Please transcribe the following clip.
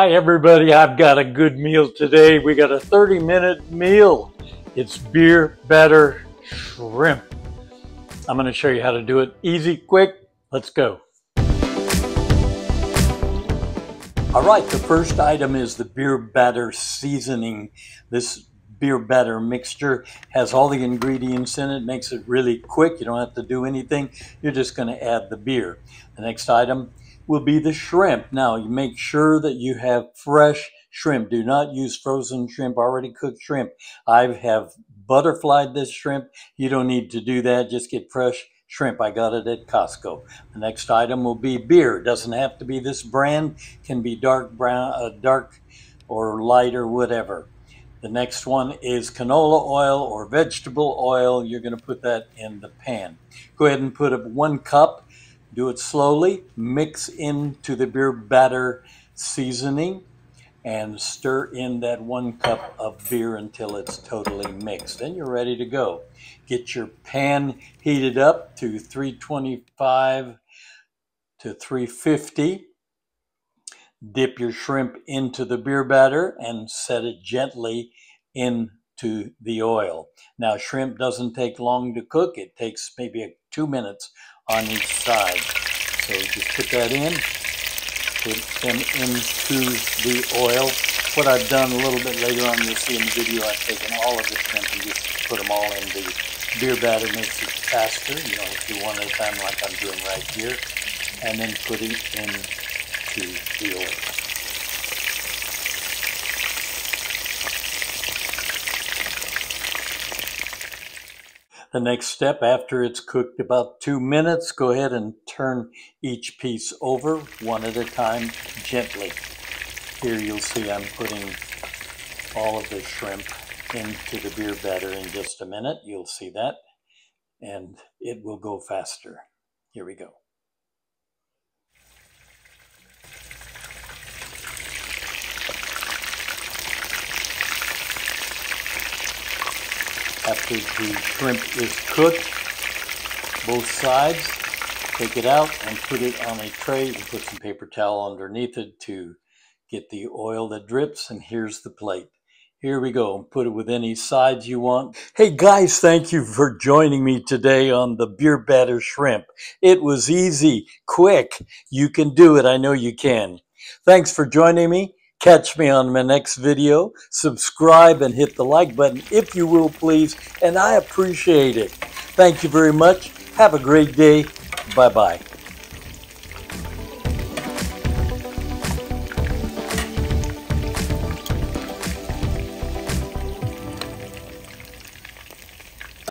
Hi, everybody. I've got a good meal today. We got a 30 minute meal. It's beer batter shrimp. I'm going to show you how to do it easy, quick. Let's go. All right, the first item is the beer batter seasoning. This beer batter mixture has all the ingredients in it, makes it really quick. You don't have to do anything. You're just going to add the beer. The next item will be the shrimp. Now, you make sure that you have fresh shrimp. Do not use frozen shrimp, already cooked shrimp. I have butterflied this shrimp. You don't need to do that. Just get fresh shrimp. I got it at Costco. The next item will be beer. It doesn't have to be this brand. Can be dark brown, uh, dark or light or whatever. The next one is canola oil or vegetable oil. You're going to put that in the pan. Go ahead and put up one cup. Do it slowly. Mix into the beer batter seasoning and stir in that one cup of beer until it's totally mixed. Then you're ready to go. Get your pan heated up to 325 to 350. Dip your shrimp into the beer batter and set it gently into the oil. Now, shrimp doesn't take long to cook. It takes maybe two minutes on each side. So just put that in put them into the oil. What I've done a little bit later on, you'll see in the video, I've taken all of the shrimp and just put them all in the beer batter. Makes it faster. You know, do one at a time like I'm doing right here. And then put it into the oil. The next step after it's cooked about two minutes, go ahead and turn each piece over one at a time gently. Here you'll see I'm putting all of the shrimp into the beer batter in just a minute. You'll see that and it will go faster. Here we go. After the shrimp is cooked, both sides, take it out and put it on a tray. and put some paper towel underneath it to get the oil that drips. And here's the plate. Here we go. Put it with any sides you want. Hey guys, thank you for joining me today on the beer batter shrimp. It was easy, quick. You can do it. I know you can. Thanks for joining me. Catch me on my next video. Subscribe and hit the like button if you will, please. And I appreciate it. Thank you very much. Have a great day. Bye bye.